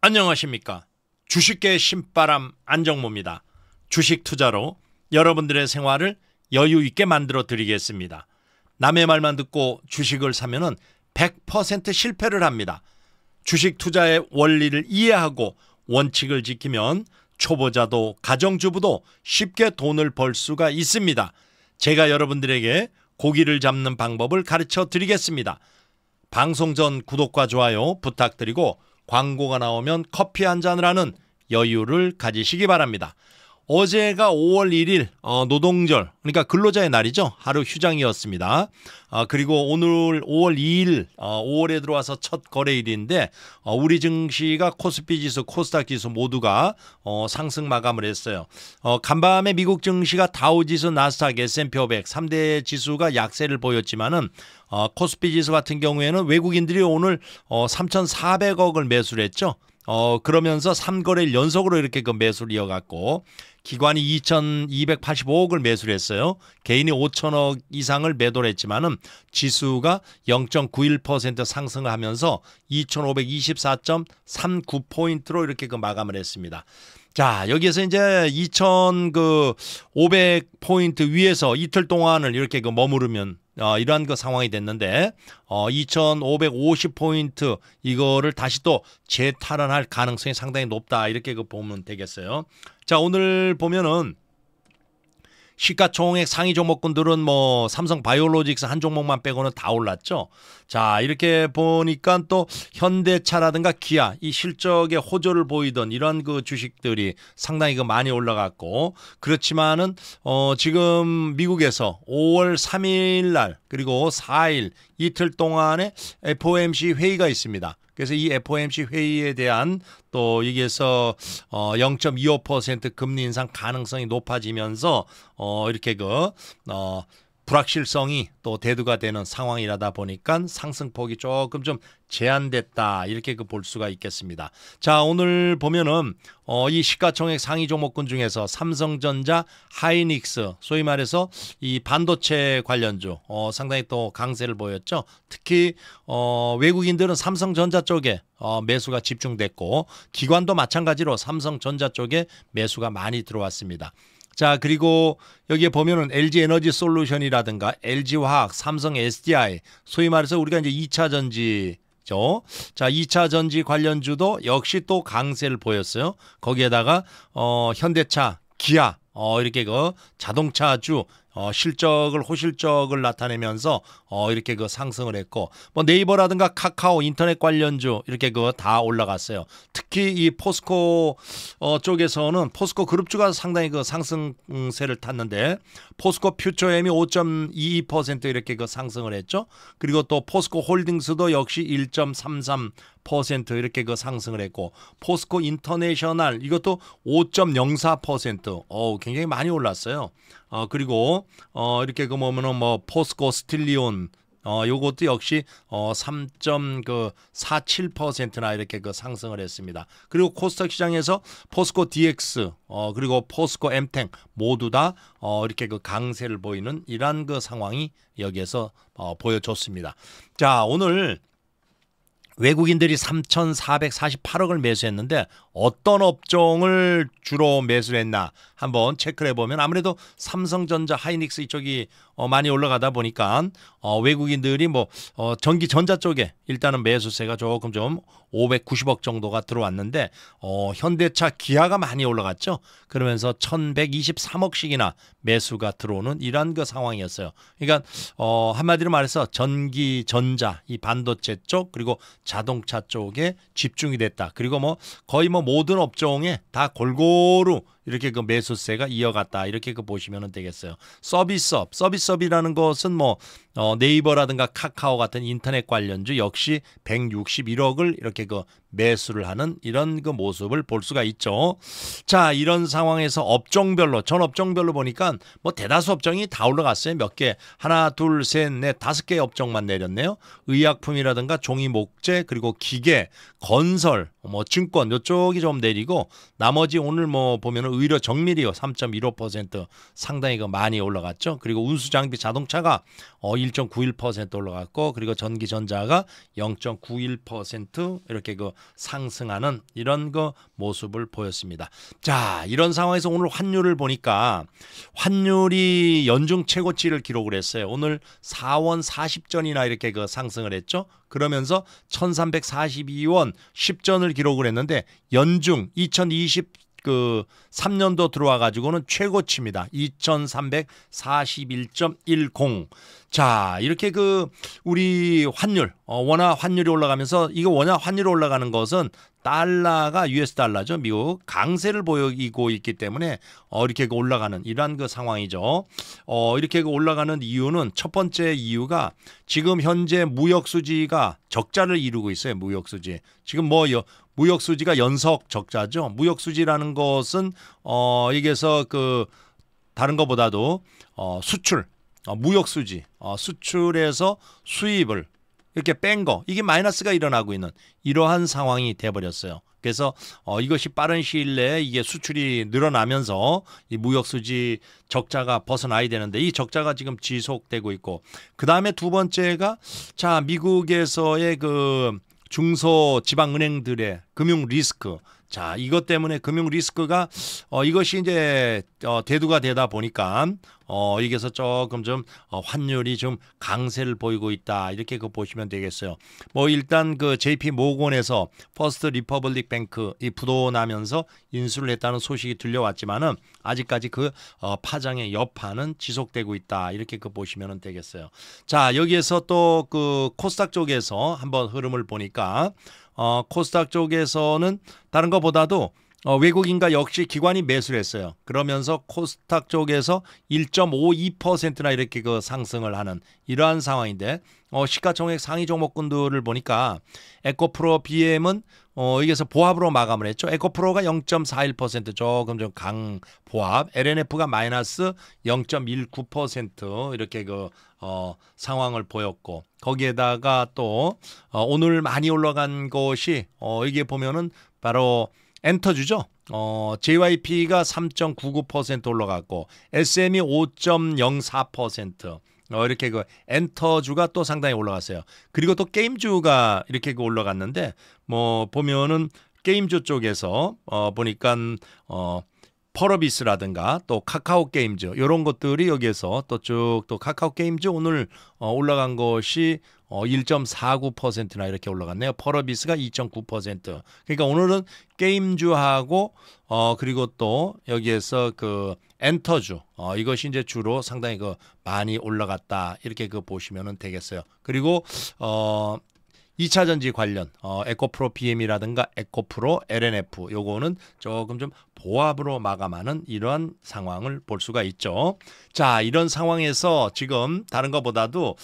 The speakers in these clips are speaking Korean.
안녕하십니까. 주식계의 신바람 안정모입니다. 주식 투자로 여러분들의 생활을 여유 있게 만들어 드리겠습니다. 남의 말만 듣고 주식을 사면은 100% 실패를 합니다. 주식 투자의 원리를 이해하고 원칙을 지키면 초보자도 가정주부도 쉽게 돈을 벌 수가 있습니다. 제가 여러분들에게 고기를 잡는 방법을 가르쳐 드리겠습니다. 방송 전 구독과 좋아요 부탁드리고 광고가 나오면 커피 한 잔을 하는 여유를 가지시기 바랍니다. 어제가 5월 1일 어, 노동절 그러니까 근로자의 날이죠. 하루 휴장이었습니다. 어, 그리고 오늘 5월 2일 어, 5월에 들어와서 첫 거래일인데 어, 우리 증시가 코스피 지수, 코스닥 지수 모두가 어, 상승 마감을 했어요. 어, 간밤에 미국 증시가 다우 지수, 나스닥, S&P 500 3대 지수가 약세를 보였지만은 어, 코스피 지수 같은 경우에는 외국인들이 오늘 어, 3,400억을 매수를 했죠. 어, 그러면서 3거래일 연속으로 이렇게 그 매수를 이어갔고 기관이 2,285억을 매수를 했어요. 개인이 5천억 이상을 매도를 했지만은 지수가 0.91% 상승을 하면서 2,524.39포인트로 이렇게 그 마감을 했습니다. 자, 여기에서 이제 2,500포인트 위에서 이틀 동안을 이렇게 그 머무르면 어, 이러한 그 상황이 됐는데 어, 2,550포인트 이거를 다시 또 재탈환할 가능성이 상당히 높다 이렇게 그 보면 되겠어요. 자, 오늘 보면은 시가총액 상위 종목군들은 뭐 삼성 바이오로직스 한 종목만 빼고는 다 올랐죠. 자, 이렇게 보니까 또 현대차라든가 기아 이 실적에 호조를 보이던 이런 그 주식들이 상당히 그 많이 올라갔고 그렇지만은 어 지금 미국에서 5월 3일 날 그리고 4일 이틀 동안에 FOMC 회의가 있습니다. 그래서 이 FOMC 회의에 대한 또 여기에서 어 0.25% 금리 인상 가능성이 높아지면서 어 이렇게 그어 불확실성이 또 대두가 되는 상황이라다 보니까 상승폭이 조금 좀 제한됐다 이렇게 그 볼 수가 있겠습니다. 자 오늘 보면은 어, 이 시가총액 상위 종목군 중에서 삼성전자, 하이닉스 소위 말해서 이 반도체 관련주 어, 상당히 또 강세를 보였죠. 특히 어, 외국인들은 삼성전자 쪽에 어, 매수가 집중됐고 기관도 마찬가지로 삼성전자 쪽에 매수가 많이 들어왔습니다. 자, 그리고 여기에 보면은 LG 에너지 솔루션이라든가 LG 화학, 삼성 SDI, 소위 말해서 우리가 이제 2차 전지 죠. 자, 2차 전지 관련주도 역시 또 강세를 보였어요. 거기에다가 어 현대차, 기아 어 이렇게 그 자동차주 어, 실적을 호실적을 나타내면서 어, 이렇게 그 상승을 했고 뭐 네이버라든가 카카오 인터넷 관련주 이렇게 그 다 올라갔어요. 특히 이 포스코 어, 쪽에서는 포스코 그룹주가 상당히 그 상승세를 탔는데 포스코 퓨처엠이 5.22% 이렇게 그 상승을 했죠. 그리고 또 포스코 홀딩스도 역시 1.33% 이렇게 그 상승을 했고 포스코 인터내셔널 이것도 5.04%어 굉장히 많이 올랐어요. 어 그리고 어 이렇게 그 뭐면은 뭐 포스코 스틸리온 어 요것도 역시 어 3.47%나 이렇게 그 상승을 했습니다. 그리고 코스닥 시장에서 포스코 DX 어 그리고 포스코 엠텍 모두 다 어 이렇게 그 강세를 보이는 이러한 그 상황이 여기에서 어 보여줬습니다. 자, 오늘 외국인들이 3,448억을 매수했는데 어떤 업종을 주로 매수를 했나 한번 체크를 해보면 아무래도 삼성전자, 하이닉스 이쪽이 어, 많이 올라가다 보니까 어, 외국인들이 뭐 어, 전기 전자 쪽에 일단은 매수세가 조금 좀 590억 정도가 들어왔는데 어, 현대차, 기아가 많이 올라갔죠. 그러면서 1,123억씩이나 매수가 들어오는 이러한 그 상황이었어요. 그러니까 어, 한마디로 말해서 전기 전자 이 반도체 쪽 그리고 자동차 쪽에 집중이 됐다. 그리고 뭐 거의 뭐 모든 업종에 다 골고루 이렇게 그 매수세가 이어갔다 이렇게 그 보시면 되겠어요. 서비스업, 서비스업이라는 것은 뭐 어, 네이버라든가 카카오 같은 인터넷 관련주 역시 161억을 이렇게 그 매수를 하는 이런 그 모습을 볼 수가 있죠. 자, 이런 상황에서 업종별로 전 업종별로 보니까 뭐 대다수 업종이 다 올라갔어요. 몇 개. 하나, 둘, 셋, 넷, 다섯 개 업종만 내렸네요. 의약품이라든가 종이 목재 그리고 기계, 건설, 뭐 증권 이쪽이 좀 내리고 나머지 오늘 뭐 보면은 의료 정밀이요 3.15% 상당히 그 많이 올라갔죠. 그리고 운수 장비 자동차가 어1.91% 올라갔고 그리고 전기전자가 0.91% 이렇게 그 상승하는 이런 그 모습을 보였습니다. 자, 이런 상황에서 오늘 환율을 보니까 환율이 연중 최고치를 기록을 했어요. 오늘 4원 40전이나 이렇게 그 상승을 했죠. 그러면서 1342원 10전을 기록을 했는데 연중 2020 그 3년도 들어와 가지고는 최고치입니다. 2341.10. 자, 이렇게 그 우리 환율, 어, 원화 환율이 올라가면서 이거 원화 환율이 올라가는 것은 달러가 US 달러죠. 미국 강세를 보이고 있기 때문에 어, 이렇게 그 올라가는 이러한 그 상황이죠. 어, 이렇게 그 올라가는 이유는 첫 번째 이유가 지금 현재 무역 수지가 적자를 이루고 있어요. 무역 수지. 지금 뭐 무역 수지가 연속 적자죠. 무역 수지라는 것은 어, 여기에서 그 다른 것보다도 어, 수출 어, 무역 수지, 어, 수출에서 수입을 이렇게 뺀 거, 이게 마이너스가 일어나고 있는 이러한 상황이 돼 버렸어요. 그래서 어, 이것이 빠른 시일 내에 이게 수출이 늘어나면서 이 무역 수지 적자가 벗어나야 되는데 이 적자가 지금 지속되고 있고 그 다음에 두 번째가 자 미국에서의 그 중소 지방은행들의 금융 리스크 자, 이것 때문에 금융 리스크가 어 이것이 이제 어 대두가 되다 보니까 어 여기서 조금 좀 어, 환율이 좀 강세를 보이고 있다. 이렇게 그 보시면 되겠어요. 뭐 일단 그 JP 모건에서 퍼스트 리퍼블릭 뱅크 이 부도나면서 인수를 했다는 소식이 들려왔지만은 아직까지 그 어, 파장의 여파는 지속되고 있다. 이렇게 그 보시면 되겠어요. 자, 여기에서 또 그 코스닥 쪽에서 한번 흐름을 보니까 어, 코스닥 쪽에서는 다른 것보다도 어, 외국인과 역시 기관이 매수를 했어요. 그러면서 코스닥 쪽에서 1.52%나 이렇게 그 상승을 하는 이러한 상황인데 어, 시가총액 상위 종목군들을 보니까 에코프로 BM은 어, 여기서 보합으로 마감을 했죠. 에코프로가 0.41% 조금 좀 강 보합, LNF가 마이너스 0.19% 이렇게 그 어, 상황을 보였고 거기에다가 또 어, 오늘 많이 올라간 것이 어, 여기에 보면은 바로 엔터주죠. 어, JYP가 3.99% 올라갔고 SM이 5.04%. 어, 이렇게 그 엔터주가 또 상당히 올라갔어요. 그리고 또 게임주가 이렇게 그 올라갔는데 뭐 보면은 게임주 쪽에서 어 보니까 어 퍼러비스라든가 또 카카오 게임즈 이런 것들이 여기에서 또 쭉또 카카오 게임즈 오늘 어 올라간 것이 어 1.49%나 이렇게 올라갔네요. 퍼러비스가 2.9%. 그러니까 오늘은 게임주하고 어 그리고 또 여기에서 그 엔터주 어 이것이 이제 주로 상당히 그 많이 올라갔다 이렇게 그 보시면은 되겠어요. 그리고 어 2차 전지 관련 어, 에코프로 BM이라든가 에코프로 LNF 요거는 조금 좀 보합으로 마감하는 이러한 상황을 볼 수가 있죠. 자, 이런 상황에서 지금 다른 것보다도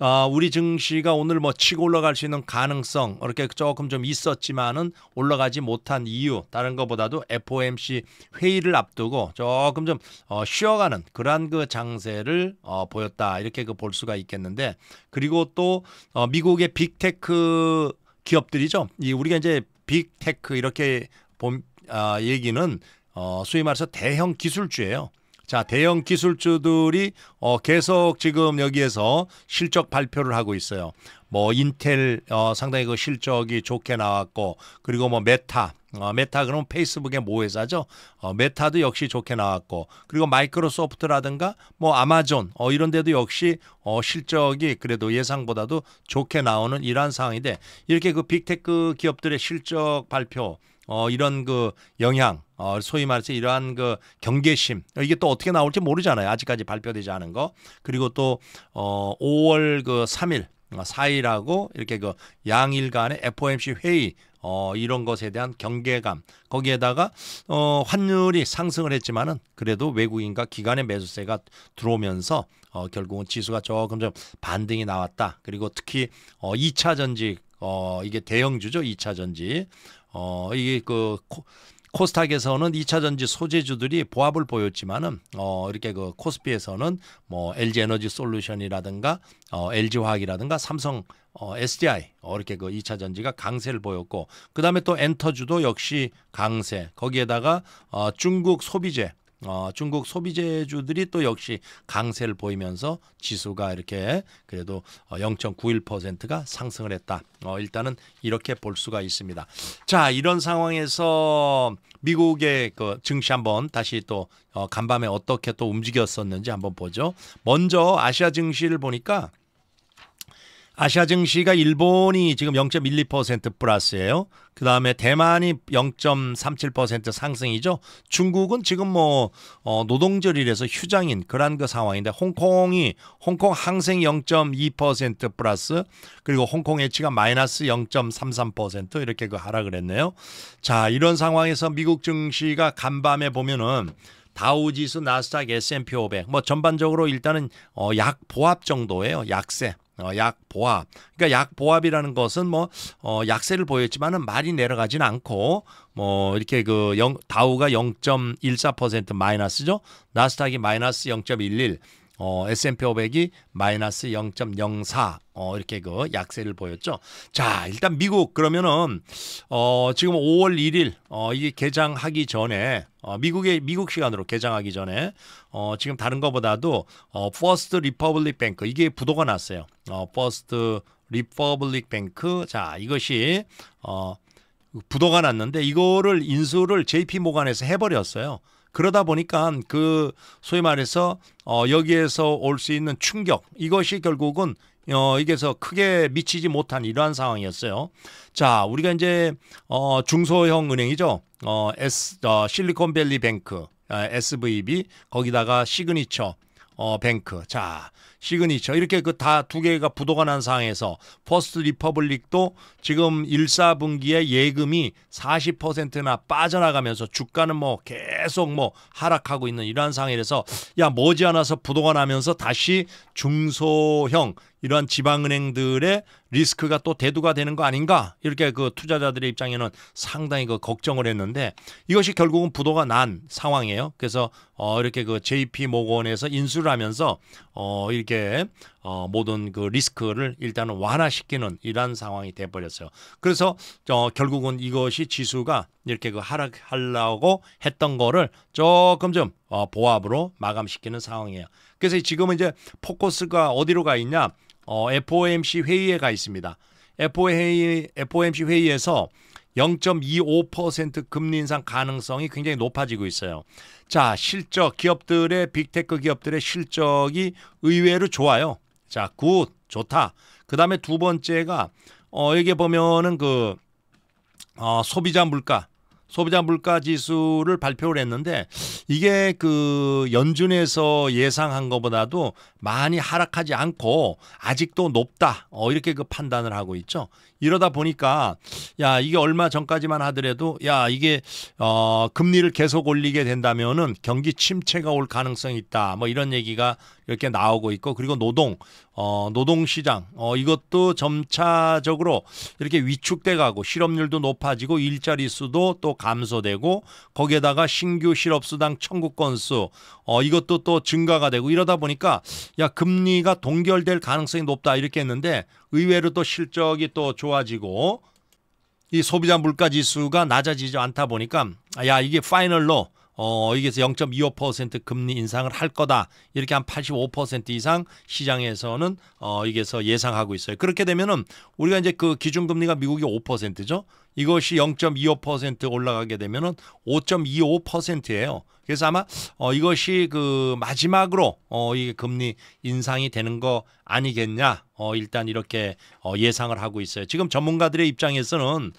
어, 우리 증시가 오늘 뭐 치고 올라갈 수 있는 가능성 이렇게 조금 좀 있었지만은 올라가지 못한 이유 다른 것보다도 FOMC 회의를 앞두고 조금 좀 어, 쉬어가는 그러한 그 장세를 어, 보였다 이렇게 그 볼 수가 있겠는데 그리고 또 어, 미국의 big tech 기업들이죠. 이 우리가 이제 big tech 이렇게 봄 아, 얘기는 어, 소위 말해서 대형 기술주예요. 자, 대형 기술주들이 어, 계속 지금 여기에서 실적 발표를 하고 있어요. 뭐 인텔 어, 상당히 그 실적이 좋게 나왔고 그리고 뭐 메타 어, 메타 그러면 페이스북의 모 회사죠. 어, 메타도 역시 좋게 나왔고 그리고 마이크로소프트라든가 뭐 아마존 어, 이런 데도 역시 어, 실적이 그래도 예상보다도 좋게 나오는 이러한 상황인데 이렇게 그 빅테크 기업들의 실적 발표 어, 이런 그 영향, 어, 소위 말해서 이러한 그 경계심, 이게 또 어떻게 나올지 모르잖아요. 아직까지 발표되지 않은 거. 그리고 또, 어, 5월 그 3일, 4일하고 이렇게 그 양일 간의 FOMC 회의, 어, 이런 것에 대한 경계감, 거기에다가, 어, 환율이 상승을 했지만은 그래도 외국인과 기관의 매수세가 들어오면서 어, 결국은 지수가 조금 좀 반등이 나왔다. 그리고 특히 어, 2차 전지, 어, 이게 대형주죠. 2차 전지. 어, 이게 그 코, 코스닥에서는 2차 전지 소재주들이 보합을 보였지만은 어 이렇게 그 코스피에서는 뭐 LG 에너지 솔루션이라든가 어 LG 화학이라든가 삼성 어 SDI 어 이렇게 그 2차 전지가 강세를 보였고 그다음에 또 엔터주도 역시 강세. 거기에다가 어 중국 소비재 어, 중국 소비재주들이 또 역시 강세를 보이면서 지수가 이렇게 그래도 0.91%가 상승을 했다. 어, 일단은 이렇게 볼 수가 있습니다. 자, 이런 상황에서 미국의 그 증시 한번 다시 또 어, 간밤에 어떻게 또 움직였었는지 한번 보죠. 먼저 아시아 증시를 보니까 아시아 증시가 일본이 지금 0.12% 플러스예요. 그 다음에 대만이 0.37% 상승이죠. 중국은 지금 뭐 어, 노동절이라서 휴장인 그런 그 상황인데 홍콩이 홍콩 항생이 0.2% 플러스 그리고 홍콩 해치가 마이너스 0.33% 이렇게 그 하락을 했네요. 자 이런 상황에서 미국 증시가 간밤에 보면은 다우지수, 나스닥, S&P 500 뭐 전반적으로 일단은 어, 약 보합 정도예요. 약세. 어, 약 보합. 그러니까 약 보합이라는 것은 뭐 어, 약세를 보였지만은 많이 내려가지는 않고 뭐 이렇게 그 0, 다우가 0.14% 마이너스죠. 나스닥이 마이너스 0.11. 어, S&P 500이 마이너스 0.04 어, 이렇게 그 약세를 보였죠. 자, 일단 미국 그러면은 어, 지금 5월 1일 어, 이게 개장하기 전에 어, 미국의 미국 시간으로 개장하기 전에 어, 지금 다른 것보다도 어, 퍼스트 리퍼블릭 뱅크 이게 부도가 났어요. 어, 퍼스트 리퍼블릭 뱅크 자, 이것이 어, 부도가 났는데 이거를 인수를 JP 모간에서 해 버렸어요. 그러다 보니까 그 소위 말해서 어 여기에서 올 수 있는 충격 이것이 결국은 어 이게서 크게 미치지 못한 이러한 상황이었어요. 자, 우리가 이제 어 중소형 은행이죠. 어 S 어 실리콘밸리 뱅크 어, SVB 거기다가 시그니처 어 뱅크. 자, 시그니처 이렇게 그 다 두 개가 부도가 난 상황에서 퍼스트 리퍼블릭도 지금 1, 4분기에 예금이 40%나 빠져나가면서 주가는 뭐 계속 뭐 하락하고 있는 이러한 상황이라서 야 머지않아서 부도가 나면서 다시 중소형 이러한 지방은행들의 리스크가 또 대두가 되는 거 아닌가 이렇게 그 투자자들의 입장에는 상당히 그 걱정을 했는데 이것이 결국은 부도가 난 상황이에요. 그래서 어 이렇게 그 JP 모건에서 인수를 하면서 어 이렇게 어 모든 그 리스크를 일단은 완화시키는 이러한 상황이 돼 버렸어요. 그래서 어 결국은 이것이 지수가 이렇게 그 하락하려고 했던 거를 조금 좀 어, 보합으로 마감시키는 상황이에요. 그래서 지금은 이제 포커스가 어디로 가 있냐? 어, FOMC 회의에 가 있습니다. FOMC, FOMC 회의에서 0.25% 금리 인상 가능성이 굉장히 높아지고 있어요. 자, 실적 기업들의 빅테크 기업들의 실적이 의외로 좋아요. 자, good, 좋다. 그다음에 두 번째가 어 여기 보면은 그 어, 소비자 물가 소비자 물가 지수를 발표를 했는데 이게 그 연준에서 예상한 것보다도 많이 하락하지 않고 아직도 높다. 어 이렇게 그 판단을 하고 있죠. 이러다 보니까 야 이게 얼마 전까지만 하더라도 야 이게 어 금리를 계속 올리게 된다면은 경기 침체가 올 가능성이 있다. 뭐 이런 얘기가 이렇게 나오고 있고 그리고 노동 어 노동 시장 어 이것도 점차적으로 이렇게 위축돼 가고 실업률도 높아지고 일자리 수도 또 감소되고 거기에다가 신규 실업 수당 청구 건수 어 이것도 또 증가가 되고 이러다 보니까 야 금리가 동결될 가능성이 높다 이렇게 했는데 의외로 또 실적이 또 좋아지고 이 소비자 물가 지수가 낮아지지 않다 보니까 야 이게 파이널로 어 이게서 0.25% 금리 인상을 할 거다 이렇게 한 85% 이상 시장에서는 어 이게서 예상하고 있어요. 그렇게 되면은 우리가 이제 그 기준금리가 미국이 5%죠. 이것이 0.25% 올라가게 되면은 5.25%예요. 그래서 아마 어 이것이 그 마지막으로 어 이게 금리 인상이 되는 거 아니겠냐? 어 일단 이렇게 어 예상을 하고 있어요. 지금 전문가들의 입장에서는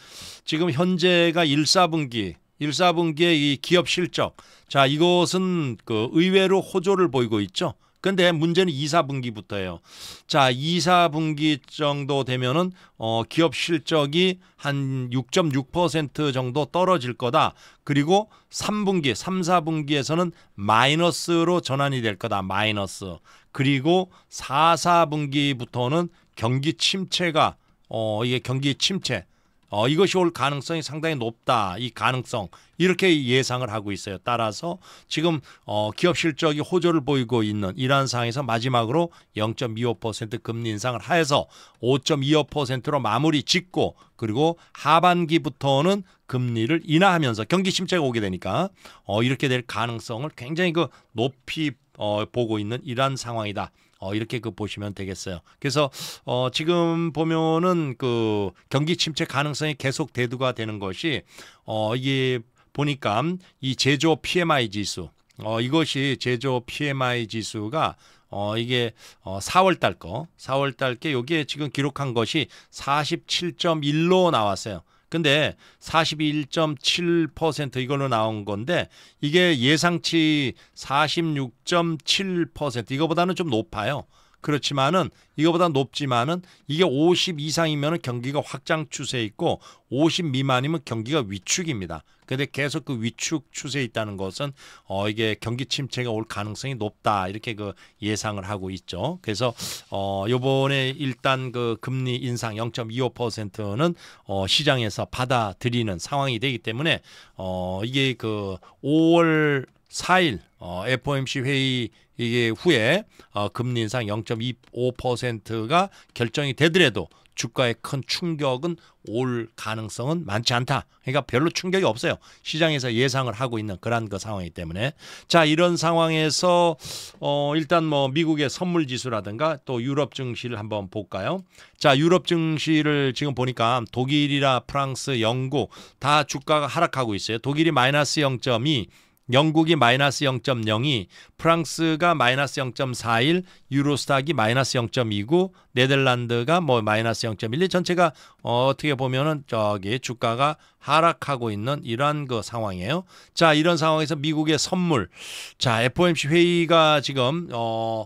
지금 현재가 1, 4분기 1, 4분기의 이 기업 실적. 자, 이것은 그 의외로 호조를 보이고 있죠. 근데 문제는 2, 4분기부터예요. 자, 2, 4분기 정도 되면은 어 기업 실적이 한 6.6% 정도 떨어질 거다. 그리고 3분기, 3, 4분기에서는 마이너스로 전환이 될 거다. 마이너스. 그리고 4, 4분기부터는 경기 침체가 어 이게 경기 침체 어, 이것이 올 가능성이 상당히 높다. 이 가능성 이렇게 예상을 하고 있어요. 따라서 지금 어, 기업 실적이 호조를 보이고 있는 이러한 상황에서 마지막으로 0.25% 금리 인상을 하여서 5.25%로 마무리 짓고 그리고 하반기부터는 금리를 인하하면서 경기 침체가 오게 되니까 어, 이렇게 될 가능성을 굉장히 그 높이 어, 보고 있는 이러한 상황이다. 어, 이렇게 그 보시면 되겠어요. 그래서 어, 지금 보면은 그 경기 침체 가능성이 계속 대두가 되는 것이 어, 이게 보니까 이 제조 PMI 지수 어, 이것이 제조 PMI 지수가 어 이게 어 4월 달 거, 4월 달게 여기에 지금 기록한 것이 47.1로 나왔어요. 근데 41.7% 이걸로 나온 건데 이게 예상치 46.7% 이거보다는 좀 높아요. 그렇지만은 이거보다 높지만은 이게 50 이상이면 경기가 확장 추세에 있고 50 미만이면 경기가 위축입니다. 근데 계속 그 위축 추세에 있다는 것은 어 이게 경기 침체가 올 가능성이 높다 이렇게 그 예상을 하고 있죠. 그래서 어 요번에 일단 그 금리 인상 0.25%는 어 시장에서 받아들이는 상황이 되기 때문에 어 이게 그 5월 4일 어 FOMC 회의 이게 후에 어, 금리 인상 0.25%가 결정이 되더라도 주가에 큰 충격은 올 가능성은 많지 않다. 그러니까 별로 충격이 없어요. 시장에서 예상을 하고 있는 그러한 그 상황이기 때문에 자 이런 상황에서 어 일단 뭐 미국의 선물 지수라든가 또 유럽 증시를 한번 볼까요? 자 유럽 증시를 지금 보니까 독일이라 프랑스, 영국 다 주가가 하락하고 있어요. 독일이 마이너스 0.2 영국이 마이너스 0.02, 프랑스가 마이너스 0.41, 유로스탁이 마이너스 0.29, 네덜란드가 뭐 마이너스 0.12 전체가 어, 어떻게 보면은 저기 주가가 하락하고 있는 이러한 그 상황이에요. 자, 이런 상황에서 미국의 선물. 자, FOMC 회의가 지금 어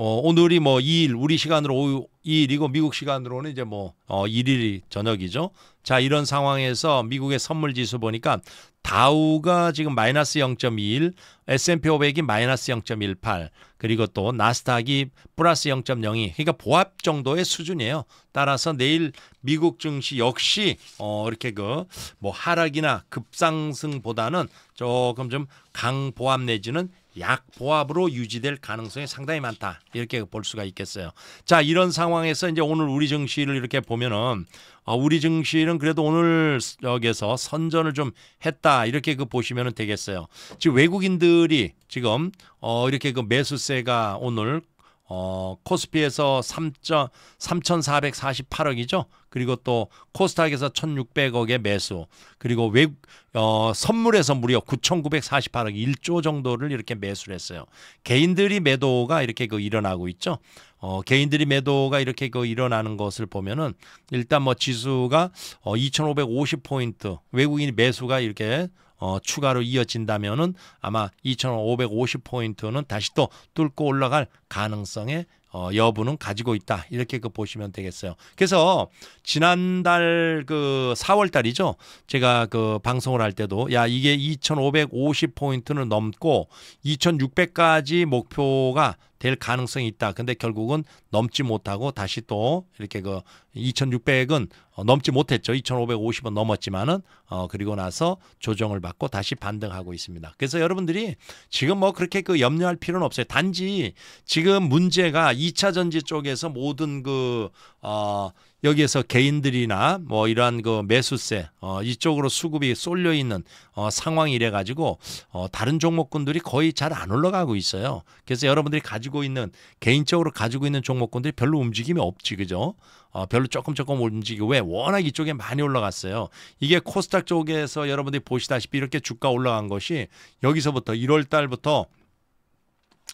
어, 오늘이 뭐 2일, 우리 시간으로 오후 2일이고 미국 시간으로는 이제 뭐 어, 1일이 저녁이죠. 자, 이런 상황에서 미국의 선물 지수 보니까 다우가 지금 마이너스 0.21, S&P 500이 마이너스 0.18, 그리고 또 나스닥이 플러스 0.02. 그러니까 보합 정도의 수준이에요. 따라서 내일 미국 증시 역시 어 이렇게 그 뭐 하락이나 급상승보다는 조금 좀 강보합 내지는 약 보합으로 유지될 가능성이 상당히 많다. 이렇게 볼 수가 있겠어요. 자, 이런 상황에서 이제 오늘 우리 증시를 이렇게 보면은 어, 우리 증시는 그래도 오늘 여기에서 선전을 좀 했다. 이렇게 그 보시면 되겠어요. 지금 외국인들이 지금 어, 이렇게 그 매수세가 오늘 어, 코스피에서 3,448억이죠. 그리고 또 코스닥에서 1,600억의 매수. 그리고 외 어, 선물에서 무려 9,948억 1조 정도를 이렇게 매수를 했어요. 개인들이 매도가 이렇게 그 일어나고 있죠. 어, 개인들이 매도가 이렇게 그 일어나는 것을 보면은 일단 뭐 지수가 어, 2,550포인트 외국인 매수가 이렇게 어, 추가로 이어진다면은 아마 2,550포인트는 다시 또 뚫고 올라갈 가능성에 어, 여부는 가지고 있다. 이렇게 그 보시면 되겠어요. 그래서 지난달 그 4월 달이죠. 제가 그 방송을 할 때도 야, 이게 2,550포인트는 넘고 2,600까지 목표가 될 가능성이 있다. 근데 결국은 넘지 못하고 다시 또 이렇게 그 2,600은 어, 넘지 못했죠. 2,550은 넘었지만은 어 그리고 나서 조정을 받고 다시 반등하고 있습니다. 그래서 여러분들이 지금 뭐 그렇게 그 염려할 필요는 없어요. 단지 지금 문제가 2차 전지 쪽에서 모든 그어 여기에서 개인들이나 뭐 이러한 그 매수세 어 이쪽으로 수급이 쏠려 있는 어 상황이 이래 가지고 어 다른 종목군들이 거의 잘 안 올라가고 있어요. 그래서 여러분들이 가지고 있는 개인적으로 가지고 있는 종목군들이 별로 움직임이 없지 그죠? 어 별로 조금 조금 움직이고 왜 워낙 이쪽에 많이 올라갔어요. 이게 코스닥 쪽에서 여러분들이 보시다시피 이렇게 주가 올라간 것이 여기서부터 1월 달부터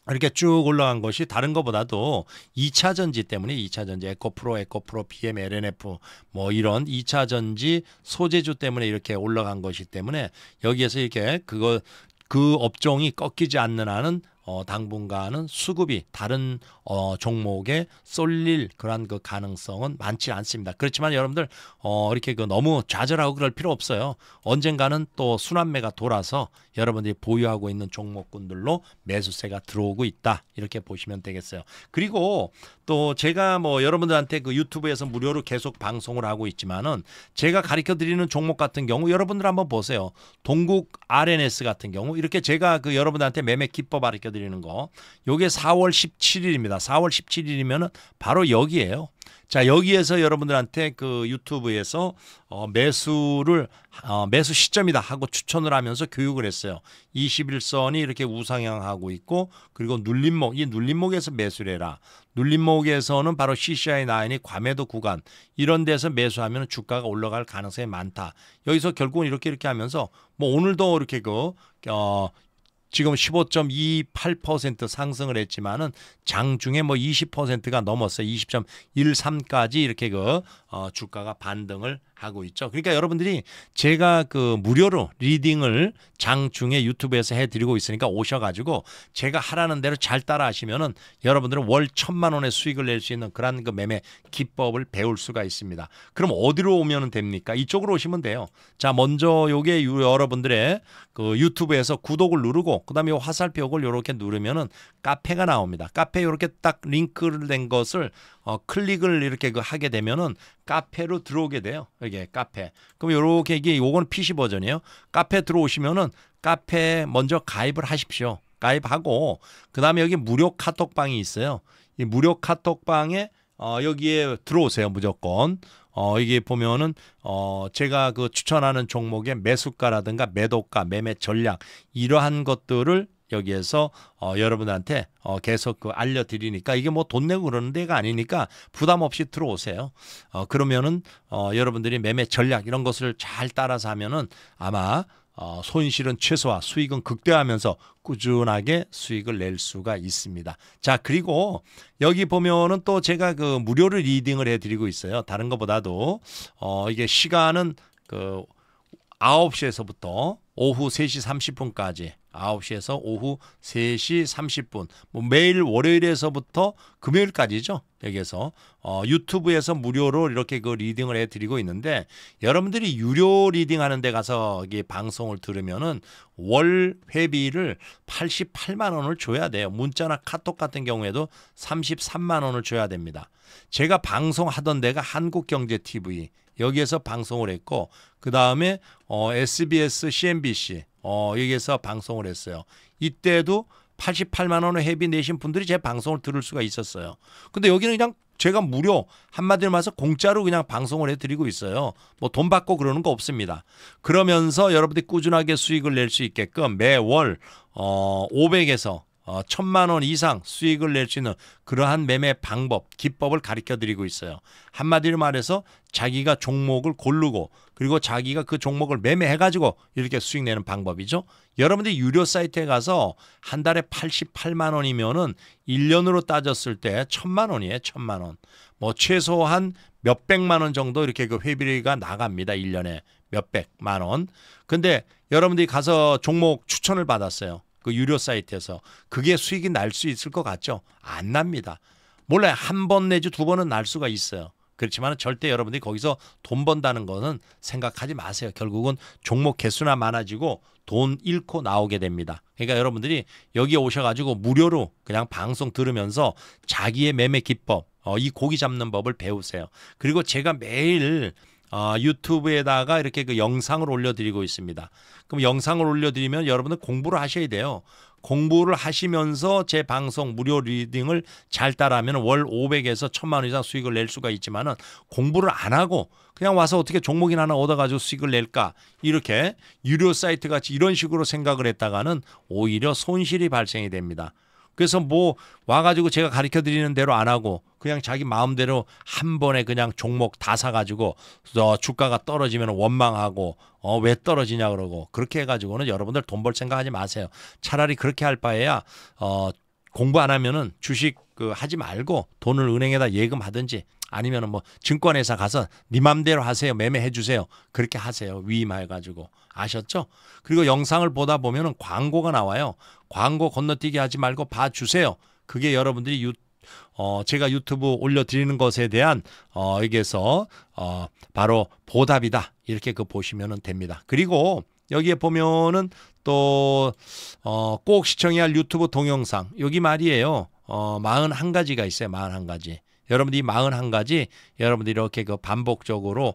이렇게 쭉 올라간 것이 다른 것보다도 2차 전지 때문에 2차 전지 에코프로, 에코프로, PM, LNF 뭐 이런 2차 전지 소재주 때문에 이렇게 올라간 것이 때문에 여기에서 이렇게 그거 그 업종이 꺾이지 않는 한은 어, 당분간은 수급이 다른 어, 종목에 쏠릴 그러한 그 가능성은 많지 않습니다. 그렇지만 여러분들 어, 이렇게 그 너무 좌절하고 그럴 필요 없어요. 언젠가는 또 순환매가 돌아서 여러분들이 보유하고 있는 종목군들로 매수세가 들어오고 있다 이렇게 보시면 되겠어요. 그리고 또 제가 뭐 여러분들한테 그 유튜브에서 무료로 계속 방송을 하고 있지만은 제가 가르쳐 드리는 종목 같은 경우 여러분들 한번 보세요. 동국 RNS 같은 경우 이렇게 제가 그 여러분들한테 매매 기법 가르쳐 드리는 거 요게 4월 17일입니다. 4월 17일이면은 바로 여기에요. 자 여기에서 여러분들한테 그 유튜브에서 어, 매수를 어, 매수 시점이다 하고 추천을 하면서 교육을 했어요. 21선이 이렇게 우상향하고 있고 그리고 눌림목 이 눌림목에서 매수를 해라. 눌림목에서는 바로 CCI 9이 과매도 구간 이런 데서 매수하면 주가가 올라갈 가능성이 많다. 여기서 결국은 이렇게 이렇게 하면서 뭐 오늘도 이렇게 그 어, 지금 15.28% 상승을 했지만은 장중에 뭐 20%가 넘었어요. 20.13까지 이렇게 그 어, 주가가 반등을 하고 있죠. 그러니까 여러분들이 제가 그 무료로 리딩을 장중에 유튜브에서 해드리고 있으니까 오셔가지고 제가 하라는 대로 잘 따라하시면은 여러분들은 월 천만 원의 수익을 낼 수 있는 그러한 그 매매 기법을 배울 수가 있습니다. 그럼 어디로 오면 됩니까? 이쪽으로 오시면 돼요. 자, 먼저 요게 여러분들의 그 유튜브에서 구독을 누르고 그다음에 요 화살표를 이렇게 누르면은 카페가 나옵니다. 카페 이렇게 딱 링크를 된 것을 어, 클릭을 이렇게 그 하게 되면은 카페로 들어오게 돼요. 이게 카페. 그럼 요렇게 이게 요거는 PC 버전이에요. 카페 들어오시면은 카페 먼저 가입을 하십시오. 가입하고 그다음에 여기 무료 카톡방이 있어요. 이 무료 카톡방에 어, 여기에 들어오세요. 무조건. 어, 이게 보면은 어, 제가 그 추천하는 종목의 매수가라든가 매도가, 매매 전략 이러한 것들을 여기에서 어, 여러분한테 어, 계속 그 알려드리니까 이게 뭐 돈 내고 그러는 데가 아니니까 부담 없이 들어오세요. 어, 그러면은 어, 여러분들이 매매 전략 이런 것을 잘 따라서 하면은 아마 어, 손실은 최소화, 수익은 극대화하면서 꾸준하게 수익을 낼 수가 있습니다. 자, 그리고 여기 보면은 또 제가 그 무료로 리딩을 해드리고 있어요. 다른 것보다도 어, 이게 시간은 그 9시에서부터 오후 3시 30분까지 9시에서 오후 3시 30분 뭐 매일 월요일에서부터 금요일까지죠. 여기에서 어, 유튜브에서 무료로 이렇게 그 리딩을 해 드리고 있는데 여러분들이 유료 리딩 하는 데 가서 이게 방송을 들으면은 월 회비를 88만 원을 줘야 돼요. 문자나 카톡 같은 경우에도 33만 원을 줘야 됩니다. 제가 방송하던 데가 한국경제TV 여기에서 방송을 했고 그 다음에 어, SBS, CNBC 어, 여기에서 방송을 했어요. 이때도 88만 원을 회비 내신 분들이 제 방송을 들을 수가 있었어요. 근데 여기는 그냥 제가 무료 한마디로 말해서 공짜로 그냥 방송을 해드리고 있어요. 뭐 돈 받고 그러는 거 없습니다. 그러면서 여러분들이 꾸준하게 수익을 낼 수 있게끔 매월 어 500에서 어, 천만 원 이상 수익을 낼 수 있는 그러한 매매 방법, 기법을 가르쳐 드리고 있어요. 한마디로 말해서 자기가 종목을 고르고 그리고 자기가 그 종목을 매매해 가지고 이렇게 수익 내는 방법이죠. 여러분들이 유료 사이트에 가서 한 달에 88만 원이면은 1년으로 따졌을 때 천만 원이에요. 천만 원. 뭐 최소한 몇백만 원 정도 이렇게 그 회비가 나갑니다. 1년에 몇백만 원. 근데 여러분들이 가서 종목 추천을 받았어요. 그 유료 사이트에서 그게 수익이 날 수 있을 것 같죠? 안 납니다. 몰라요. 한 번 내지 두 번은 날 수가 있어요. 그렇지만 절대 여러분들이 거기서 돈 번다는 거는 생각하지 마세요. 결국은 종목 개수나 많아지고 돈 잃고 나오게 됩니다. 그러니까 여러분들이 여기 오셔가지고 무료로 그냥 방송 들으면서 자기의 매매 기법, 어, 이 고기 잡는 법을 배우세요. 그리고 제가 매일 어, 유튜브에다가 이렇게 그 영상을 올려드리고 있습니다. 그럼 영상을 올려드리면 여러분은 공부를 하셔야 돼요. 공부를 하시면서 제 방송 무료 리딩을 잘 따라하면 월 500에서 1000만 원 이상 수익을 낼 수가 있지만은 공부를 안 하고 그냥 와서 어떻게 종목이나 하나 얻어가지고 수익을 낼까 이렇게 유료 사이트 같이 이런 식으로 생각을 했다가는 오히려 손실이 발생이 됩니다. 그래서 뭐 와가지고 제가 가르쳐 드리는 대로 안 하고 그냥 자기 마음대로 한 번에 그냥 종목 다 사가지고 어, 주가가 떨어지면 원망하고 어, 왜 떨어지냐 그러고 그렇게 해가지고는 여러분들 돈 벌 생각하지 마세요. 차라리 그렇게 할 바에야 어, 공부 안 하면은 주식 그 하지 말고 돈을 은행에다 예금하든지 아니면은 뭐 증권회사 가서 네 맘대로 하세요. 매매해 주세요. 그렇게 하세요. 위임해 가지고. 아셨죠? 그리고 영상을 보다 보면은 광고가 나와요. 광고 건너뛰기 하지 말고 봐 주세요. 그게 여러분들이 유, 어, 제가 유튜브 올려드리는 것에 대한 어, 여기에서 어, 바로 보답이다. 이렇게 그 보시면 됩니다. 그리고 여기에 보면은 또, 어, 꼭 시청해야 할 유튜브 동영상. 여기 말이에요. 어, 41가지가 있어요. 41가지. 여러분들이 41가지 여러분들이 이렇게 그 반복적으로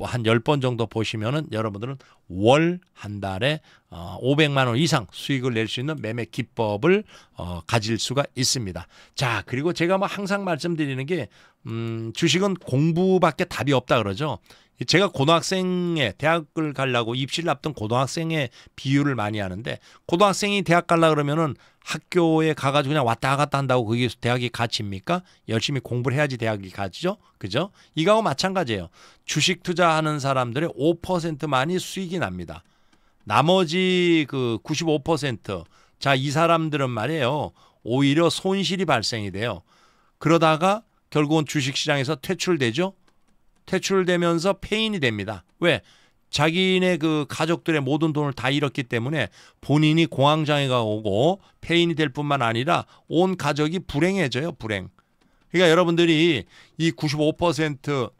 한 10번 정도 보시면은 여러분들은 월 한 달에 어 500만 원 이상 수익을 낼 수 있는 매매 기법을 어 가질 수가 있습니다. 자, 그리고 제가 뭐 항상 말씀드리는 게 음, 주식은 공부밖에 답이 없다 그러죠. 제가 고등학생에 대학을 가려고 입시를 앞둔 고등학생의 비유를 많이 하는데 고등학생이 대학 갈라 그러면은 학교에 가가지고 그냥 왔다 갔다 한다고 그게 대학이 가치입니까? 열심히 공부를 해야지 대학이 가치죠? 그죠? 이거하고 마찬가지예요. 주식 투자하는 사람들의 5%만이 수익이 납니다. 나머지 그 95%. 자, 이 사람들은 말이에요. 오히려 손실이 발생이 돼요. 그러다가 결국은 주식시장에서 퇴출되죠? 퇴출되면서 폐인이 됩니다. 왜? 자기네 그 가족들의 모든 돈을 다 잃었기 때문에 본인이 공황장애가 오고 폐인이 될 뿐만 아니라 온 가족이 불행해져요, 불행. 그러니까 여러분들이 이 95%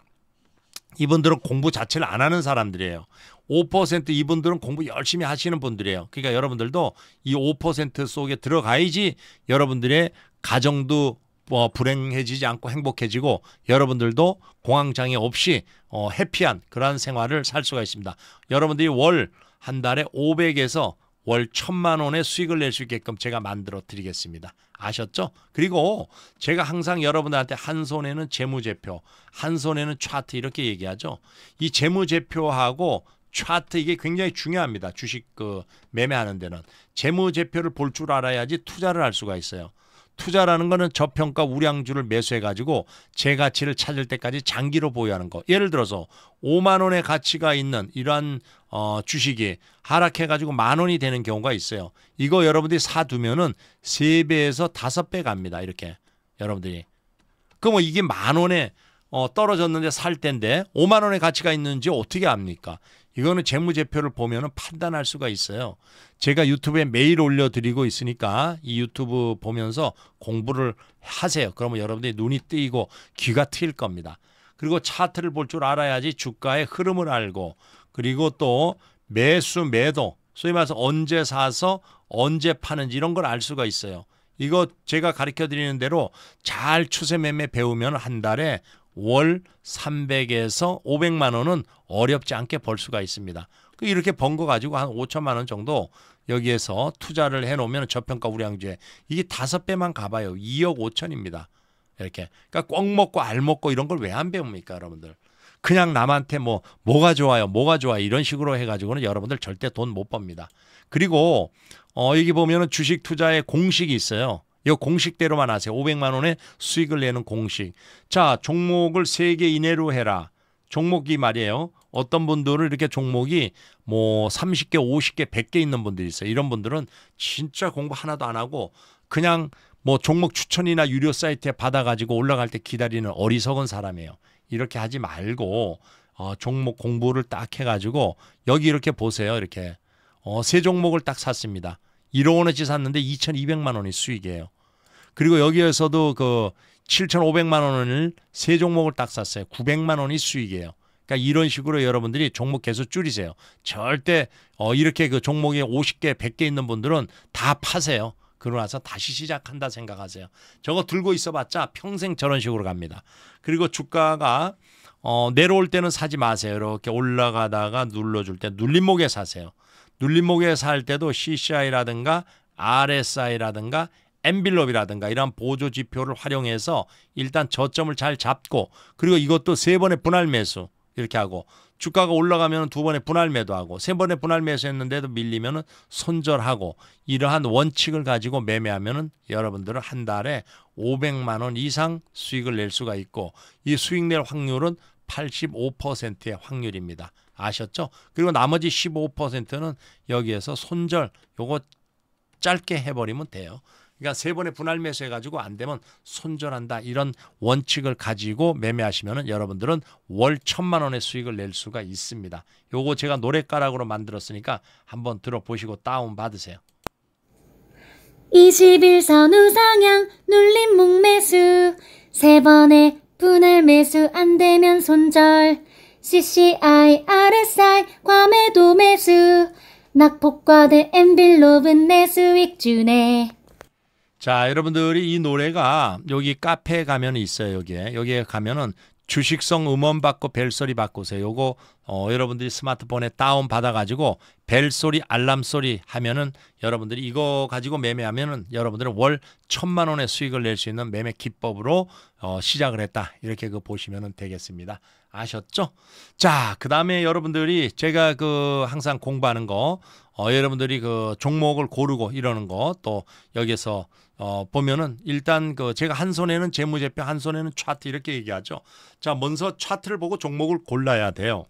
이분들은 공부 자체를 안 하는 사람들이에요. 5% 이분들은 공부 열심히 하시는 분들이에요. 그러니까 여러분들도 이 5% 속에 들어가야지 여러분들의 가정도 뭐 불행해지지 않고 행복해지고 여러분들도 공황장애 없이 어, 해피한 그러한 생활을 살 수가 있습니다. 여러분들이 월 한 달에 500에서 월 천만 원의 수익을 낼 수 있게끔 제가 만들어 드리겠습니다. 아셨죠? 그리고 제가 항상 여러분들한테 한 손에는 재무제표, 한 손에는 차트 이렇게 얘기하죠. 이 재무제표하고 차트 이게 굉장히 중요합니다. 주식 그 매매하는 데는 재무제표를 볼 줄 알아야지 투자를 할 수가 있어요. 투자라는 거는 저평가 우량주를 매수해 가지고 제 가치를 찾을 때까지 장기로 보유하는 거. 예를 들어서 5만 원의 가치가 있는 이러한 어, 주식이 하락해 가지고 만 원이 되는 경우가 있어요. 이거 여러분들이 사 두면은 3배에서 5배 갑니다. 이렇게. 여러분들이. 그럼 뭐 이게 만 원에 어, 떨어졌는데 살 때인데 5만 원의 가치가 있는지 어떻게 압니까? 이거는 재무제표를 보면 판단할 수가 있어요. 제가 유튜브에 매일 올려드리고 있으니까 이 유튜브 보면서 공부를 하세요. 그러면 여러분들이 눈이 뜨이고 귀가 트일 겁니다. 그리고 차트를 볼 줄 알아야지 주가의 흐름을 알고 그리고 또 매수 매도 소위 말해서 언제 사서 언제 파는지 이런 걸 알 수가 있어요. 이거 제가 가르쳐 드리는 대로 잘 추세 매매 배우면 한 달에 월 300에서 500만 원은 어렵지 않게 벌 수가 있습니다. 그 이렇게 번 거 가지고 한 5천만 원 정도 여기에서 투자를 해놓으면 저평가 우량주에 이게 다섯 배만 가봐요. 2억 5천입니다. 이렇게. 그러니까 꼭 먹고 알 먹고 이런 걸 왜 안 배웁니까, 여러분들? 그냥 남한테 뭐 뭐가 좋아요, 뭐가 좋아 이런 식으로 해가지고는 여러분들 절대 돈 못 법니다. 그리고 어 여기 보면은 주식 투자의 공식이 있어요. 이 공식대로만 하세요. 500만 원의 수익을 내는 공식. 자, 종목을 3개 이내로 해라. 종목이 말이에요. 어떤 분들은 이렇게 종목이 뭐 30개, 50개, 100개 있는 분들이 있어요. 이런 분들은 진짜 공부 하나도 안 하고 그냥 뭐 종목 추천이나 유료 사이트에 받아가지고 올라갈 때 기다리는 어리석은 사람이에요. 이렇게 하지 말고 어, 종목 공부를 딱 해가지고 여기 이렇게 보세요. 이렇게 어, 세 종목을 딱 샀습니다. 1억 원어치 샀는데 2,200만 원이 수익이에요. 그리고 여기에서도 그 7,500만 원을 세 종목을 딱 샀어요. 900만 원이 수익이에요. 그러니까 이런 식으로 여러분들이 종목 계속 줄이세요. 절대 어 이렇게 그 종목이 50개, 100개 있는 분들은 다 파세요. 그러고 나서 다시 시작한다 생각하세요. 저거 들고 있어봤자 평생 저런 식으로 갑니다. 그리고 주가가 어 내려올 때는 사지 마세요. 이렇게 올라가다가 눌러줄 때 눌림목에 사세요. 눌림목에 살 때도 CCI라든가 RSI라든가 엔빌롭이라든가 이런 보조 지표를 활용해서 일단 저점을 잘 잡고 그리고 이것도 세 번의 분할 매수 이렇게 하고 주가가 올라가면 두 번의 분할 매도하고 세 번의 분할 매수했는데도 밀리면은 손절하고 이러한 원칙을 가지고 매매하면은 여러분들은 한 달에 500만 원 이상 수익을 낼 수가 있고 이 수익 낼 확률은 85%의 확률입니다. 아셨죠? 그리고 나머지 15%는 여기에서 손절 요거 짧게 해버리면 돼요. 그러니까 세 번의 분할 매수 해가지고 안 되면 손절한다 이런 원칙을 가지고 매매하시면은 여러분들은 월 천만 원의 수익을 낼 수가 있습니다. 요거 제가 노래가락으로 만들었으니까 한번 들어보시고 다운 받으세요. 21선 우상향 눌림 목매수 세 번의 분할 매수 안 되면 손절 CCI RSI 과매도 매수 낙폭과대 엔빌롭은 내 수익 주네 자, 여러분들이 이 노래가 여기 카페에 가면 있어요. 여기에 여기에 가면은 주식성 음원 받고 벨소리 바꾸세요. 요거 어, 여러분들이 스마트폰에 다운 받아가지고 벨소리 알람 소리 하면은 여러분들이 이거 가지고 매매하면은 여러분들은 월 천만 원의 수익을 낼 수 있는 매매 기법으로 어, 시작을 했다 이렇게 그 보시면은 되겠습니다. 아셨죠? 자, 그 다음에 여러분들이 제가 그 항상 공부하는 거 어, 여러분들이 그 종목을 고르고 이러는 거 또 여기서 어, 보면은 일단 그 제가 한 손에는 재무제표 한 손에는 차트 이렇게 얘기하죠. 자, 먼저 차트를 보고 종목을 골라야 돼요.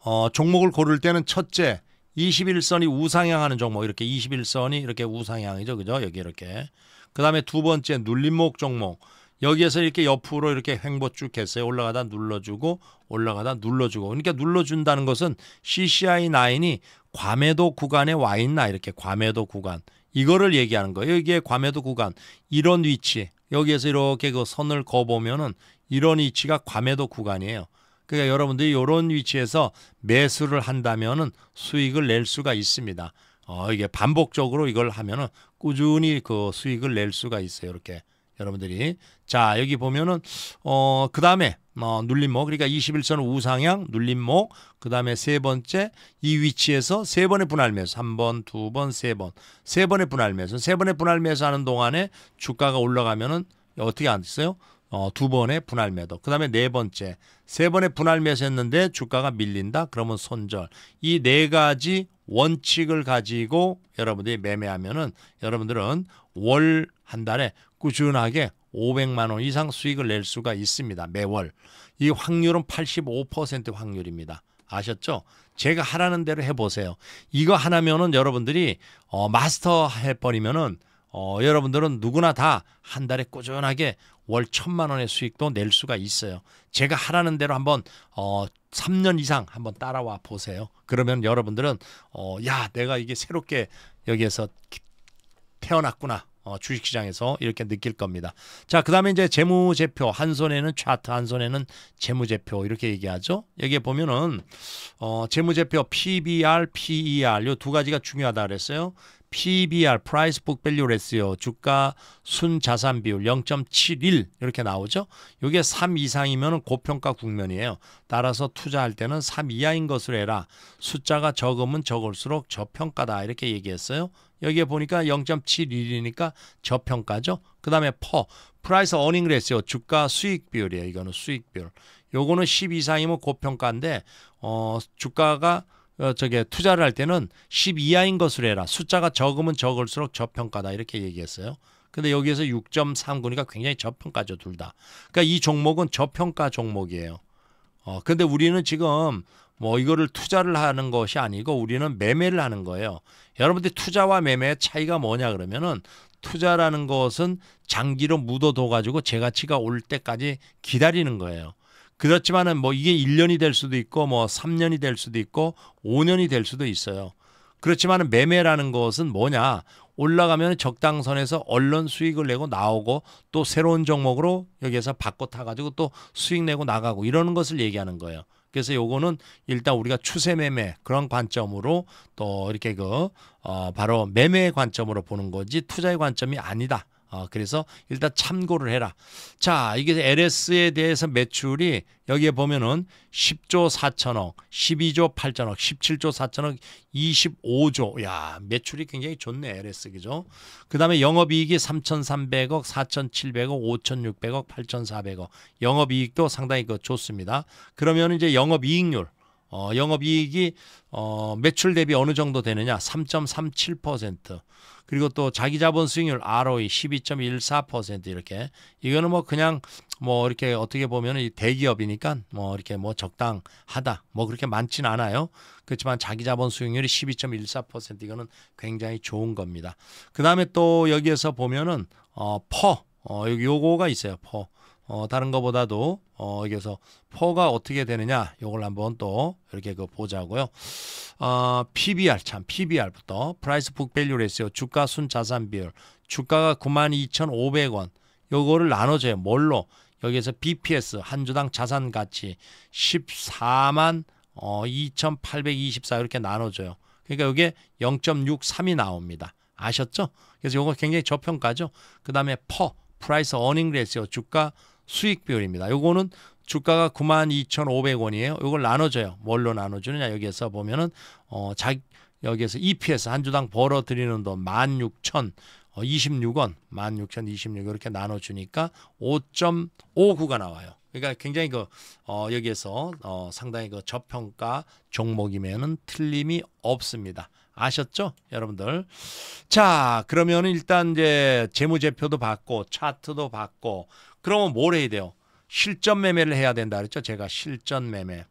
어, 종목을 고를 때는 첫째 21선이 우상향하는 종목 이렇게 21선이 이렇게 우상향이죠. 그죠? 여기 이렇게. 그다음에 두 번째 눌림목 종목. 여기에서 이렇게 옆으로 이렇게 횡보 쭉 했어요. 올라가다 눌러주고 올라가다 눌러주고. 그러니까 눌러준다는 것은 CCI 9이 과매도 구간에 와 있나 이렇게 과매도 구간. 이거를 얘기하는 거예요. 여기에 과매도 구간 이런 위치 여기에서 이렇게 그 선을 그어 보면은 이런 위치가 과매도 구간이에요. 그러니까 여러분들이 이런 위치에서 매수를 한다면은 수익을 낼 수가 있습니다. 어, 이게 반복적으로 이걸 하면은 꾸준히 그 수익을 낼 수가 있어요. 이렇게 여러분들이 자 여기 보면은 어 그 다음에 어, 눌림목 그러니까 21선 우상향 눌림목 그 다음에 세 번째 이 위치에서 세 번의 분할 매수 한 번, 두 번, 세 번. 세 번의 분할 매수. 세 번의 분할 매수 하는 동안에 주가가 올라가면은 어떻게 안 됐어요? 어, 두 번의 분할 매도. 그 다음에 네 번째. 세 번의 분할 매수 했는데 주가가 밀린다. 그러면 손절. 이 네 가지 원칙을 가지고 여러분들이 매매하면은 여러분들은 월 한 달에 꾸준하게 500만 원 이상 수익을 낼 수가 있습니다. 매월. 이 확률은 85% 확률입니다. 아셨죠? 제가 하라는 대로 해보세요. 이거 하나면은 여러분들이 어, 마스터 해버리면은 어, 여러분들은 누구나 다 한 달에 꾸준하게 월 천만 원의 수익도 낼 수가 있어요. 제가 하라는 대로 한번 어, 3년 이상 한번 따라와 보세요. 그러면 여러분들은 어, 야, 내가 이게 새롭게 여기에서 태어났구나. 어, 주식시장에서 이렇게 느낄 겁니다. 자, 그 다음에 이제 재무제표, 한 손에는 차트, 한 손에는 재무제표, 이렇게 얘기하죠. 여기에 보면은, 어, 재무제표 PBR, PER, 요 두 가지가 중요하다 그랬어요. PBR, Price Book Value Ratio, 주가 순자산 비율 0.71 이렇게 나오죠. 이게 3 이상이면 고평가 국면이에요. 따라서 투자할 때는 3 이하인 것으로 해라. 숫자가 적으면 적을수록 저평가다 이렇게 얘기했어요. 여기에 보니까 0.71이니까 저평가죠. 그 다음에 PER, price earning ratio, 주가 수익 비율이에요. 이거는 수익 비율. 요거는 10 이상이면 고평가인데 어, 주가가 어, 저게 투자를 할 때는 10 이하인 것으로 해라. 숫자가 적으면 적을수록 저평가다 이렇게 얘기했어요. 근데 여기에서 6.39니까 굉장히 저평가죠, 둘 다. 그러니까 이 종목은 저평가 종목이에요. 어, 근데 우리는 지금 뭐 이거를 투자를 하는 것이 아니고 우리는 매매를 하는 거예요. 여러분들이 투자와 매매의 차이가 뭐냐 그러면은 투자라는 것은 장기로 묻어둬 가지고 재가치가 올 때까지 기다리는 거예요. 그렇지만은 뭐 이게 1년이 될 수도 있고 뭐 3년이 될 수도 있고 5년이 될 수도 있어요. 그렇지만은 매매라는 것은 뭐냐? 올라가면 적당선에서 얼른 수익을 내고 나오고 또 새로운 종목으로 여기에서 바꿔 타 가지고 또 수익 내고 나가고 이러는 것을 얘기하는 거예요. 그래서 요거는 일단 우리가 추세 매매 그런 관점으로 또 이렇게 그 어 바로 매매의 관점으로 보는 거지 투자의 관점이 아니다. 어, 그래서 일단 참고를 해라. 자, 이게 LS에 대해서 매출이 여기에 보면은 10조 4천억, 12조 8천억, 17조 4천억, 25조. 야, 매출이 굉장히 좋네, LS. 그죠? 그 다음에 영업이익이 3,300억, 4,700억, 5,600억, 8,400억. 영업이익도 상당히 그 좋습니다. 그러면 이제 영업이익률. 어, 영업이익이 어, 매출 대비 어느 정도 되느냐? 3.37%. 그리고 또 자기 자본 수익률 ROE 12.14% 이렇게 이거는 뭐 그냥 뭐 이렇게 어떻게 보면 이 대기업이니까 뭐 이렇게 뭐 적당하다 뭐 그렇게 많진 않아요. 그렇지만 자기 자본 수익률이 12.14% 이거는 굉장히 좋은 겁니다. 그 다음에 또 여기에서 보면은 어 퍼, 어 요거가 있어요. 퍼. 어 다른 거보다도 어 여기서 PER가 어떻게 되느냐 요걸 한번 또 이렇게 그 보자고요. 어 PBR 참 PBR부터 price book value ratio 주가 순 자산 비율 주가가 92,500원 요거를 나눠줘요. 뭘로? 여기에서 BPS 한 주당 자산 가치 14만 어 2,824 이렇게 나눠줘요. 그러니까 이게 0.63이 나옵니다. 아셨죠? 그래서 요거 굉장히 저평가죠. 그 다음에 PER price earning ratio 주가 수익 비율입니다. 요거는 주가가 92,500원이에요. 요걸 나눠줘요. 뭘로 나눠주느냐 여기에서 보면은 어 자, 여기에서 EPS 한 주당 벌어 들이는 돈 16,000 어, 26원, 16,026 이렇게 나눠주니까 5.59가 나와요. 그러니까 굉장히 그 어, 여기에서 어, 상당히 그 저평가 종목이면은 틀림이 없습니다. 아셨죠, 여러분들? 자, 그러면 일단 이제 재무제표도 받고 차트도 받고 그러면 뭘 해야 돼요? 실전 매매를 해야 된다 그랬죠? 제가 실전 매매.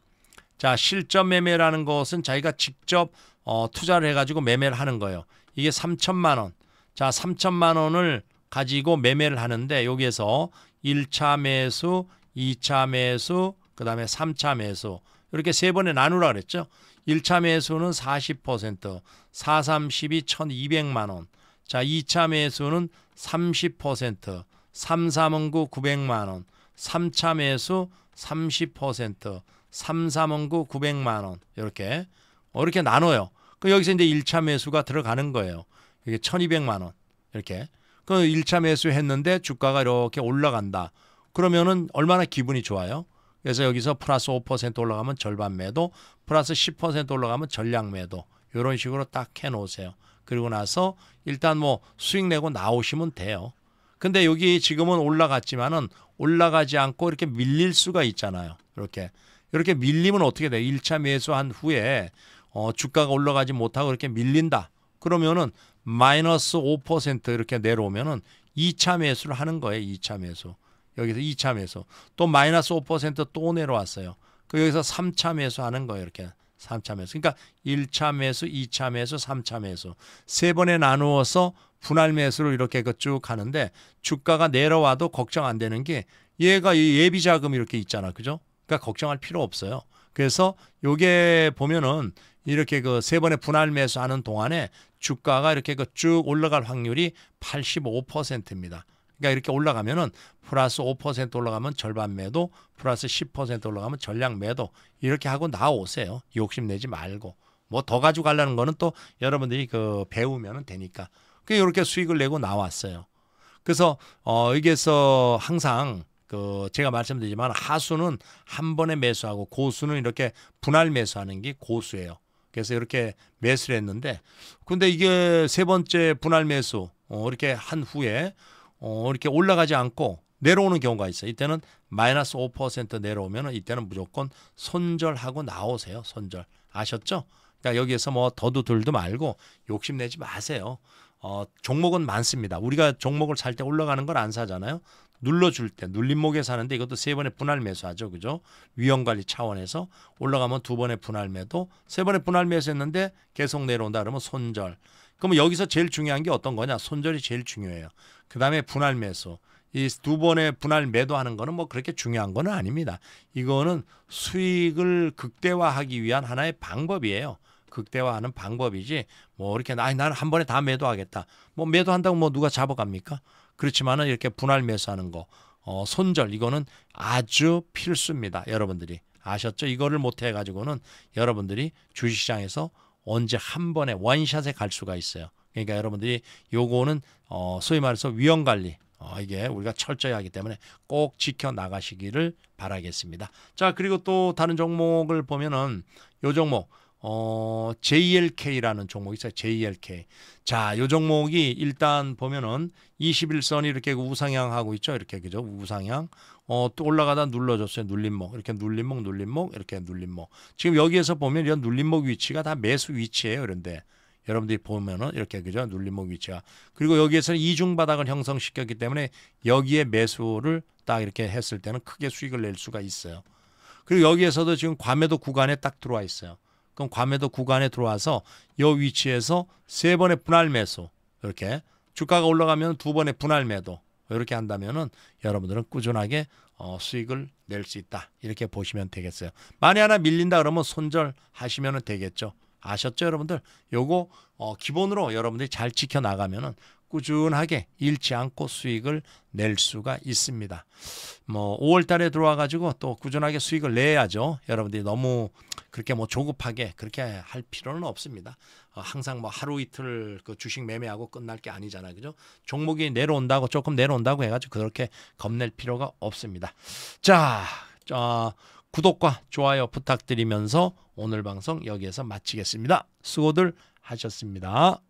자, 실전 매매라는 것은 자기가 직접 어, 투자를 해가지고 매매를 하는 거예요. 이게 3천만 원. 자, 3천만 원을 가지고 매매를 하는데 여기에서 1차 매수, 2차 매수, 그 다음에 3차 매수 이렇게 세 번에 나누라 그랬죠. 1차 매수는 40%, 4, 32, 1,200만 원. 자, 2차 매수는 30%, 3, 3은 9, 900만 원. 3차 매수 30%, 3, 3은 9, 900만 원. 이렇게 어, 이렇게 나눠요. 그 여기서 이제 1차 매수가 들어가는 거예요. 이게 1,200만 원. 이렇게. 그 1차 매수 했는데 주가가 이렇게 올라간다. 그러면은 얼마나 기분이 좋아요? 그래서 여기서 플러스 5% 올라가면 절반 매도, 플러스 10% 올라가면 전량 매도. 이런 식으로 딱 해 놓으세요. 그리고 나서 일단 뭐 수익 내고 나오시면 돼요. 근데 여기 지금은 올라갔지만은 올라가지 않고 이렇게 밀릴 수가 있잖아요. 이렇게. 이렇게 밀리면 어떻게 돼? 1차 매수한 후에 어, 주가가 올라가지 못하고 이렇게 밀린다. 그러면은 마이너스 5% 이렇게 내려오면은 2차 매수를 하는 거예요. 2차 매수. 여기서 2차 매수. 또 마이너스 5%또 내려왔어요. 그 여기서 3차 매수 하는 거예요. 이렇게. 3차 매수. 그러니까 1차 매수, 2차 매수, 3차 매수. 세 번에 나누어서 분할 매수를 이렇게 그쭉 하는데 주가가 내려와도 걱정 안 되는 게 얘가 예비 자금이 이렇게 있잖아. 그죠? 그러니까 걱정할 필요 없어요. 그래서 요게 보면은 이렇게 그 세 번의 분할 매수하는 동안에 주가가 이렇게 그 쭉 올라갈 확률이 85%입니다. 그러니까 이렇게 올라가면은 플러스 5% 올라가면 절반 매도, 플러스 10% 올라가면 전량 매도 이렇게 하고 나오세요. 욕심 내지 말고 뭐 더 가지고 가려는 거는 또 여러분들이 그 배우면은 되니까. 그 이렇게 수익을 내고 나왔어요. 그래서 어 여기에서 항상 그 제가 말씀드리지만 하수는 한 번에 매수하고 고수는 이렇게 분할 매수하는 게 고수예요. 그래서 이렇게 매수를 했는데 근데 이게 세 번째 분할 매수 어 이렇게 한 후에 어 이렇게 올라가지 않고 내려오는 경우가 있어요. 이때는 마이너스 5% 내려오면 이때는 무조건 손절하고 나오세요. 손절. 아셨죠? 그러니까 여기에서 뭐 더도 들도 말고 욕심내지 마세요. 어, 종목은 많습니다. 우리가 종목을 살 때 올라가는 걸 안 사잖아요. 눌러줄 때 눌림목에 사는데 이것도 세 번의 분할 매수하죠. 그죠? 위험 관리 차원에서 올라가면 두 번의 분할 매도, 세 번의 분할 매수했는데 계속 내려온다 그러면 손절. 그러면 여기서 제일 중요한 게 어떤 거냐? 손절이 제일 중요해요. 그 다음에 분할 매수. 이 두 번의 분할 매도하는 거는 뭐 그렇게 중요한 거는 아닙니다. 이거는 수익을 극대화하기 위한 하나의 방법이에요. 극대화하는 방법이지 뭐 이렇게 나 나는 한 번에 다 매도하겠다. 뭐 매도한다고 뭐 누가 잡아갑니까? 그렇지만은 이렇게 분할 매수하는 거, 어, 손절 이거는 아주 필수입니다. 여러분들이 아셨죠? 이거를 못 해 가지고는 여러분들이 주식시장에서 언제 한 번에 원샷에 갈 수가 있어요. 그러니까 여러분들이 요거는 어, 소위 말해서 위험 관리 어, 이게 우리가 철저히 하기 때문에 꼭 지켜 나가시기를 바라겠습니다. 자, 그리고 또 다른 종목을 보면은 요 종목 어, JLK라는 종목이 있어요. JLK. 자, 요 종목이 일단 보면은 21선이 이렇게 우상향 하고 있죠. 이렇게 그죠? 우상향. 어, 또 올라가다 눌러줬어요. 눌림목. 이렇게 눌림목, 눌림목, 이렇게 눌림목. 지금 여기에서 보면 이런 눌림목 위치가 다 매수 위치예요. 그런데 여러분들이 보면은 이렇게 그죠? 눌림목 위치가. 그리고 여기에서는 이중 바닥을 형성시켰기 때문에 여기에 매수를 딱 이렇게 했을 때는 크게 수익을 낼 수가 있어요. 그리고 여기에서도 지금 과매도 구간에 딱 들어와 있어요. 그럼 과매도 구간에 들어와서 이 위치에서 세 번의 분할 매수 이렇게 주가가 올라가면 두 번의 분할 매도 이렇게 한다면은 여러분들은 꾸준하게 어, 수익을 낼 수 있다 이렇게 보시면 되겠어요. 만에 하나 밀린다 그러면 손절하시면 되겠죠. 아셨죠, 여러분들? 요거 어, 기본으로 여러분들이 잘 지켜 나가면은 꾸준하게 잃지 않고 수익을 낼 수가 있습니다. 뭐 5월 달에 들어와 가지고 또 꾸준하게 수익을 내야죠. 여러분들이 너무 그렇게 뭐 조급하게 그렇게 할 필요는 없습니다. 어, 항상 뭐 하루 이틀 그 주식 매매하고 끝날 게 아니잖아요. 그죠? 종목이 내려온다고 조금 내려온다고 해 가지고 그렇게 겁낼 필요가 없습니다. 자, 어, 구독과 좋아요 부탁드리면서 오늘 방송 여기에서 마치겠습니다. 수고들 하셨습니다.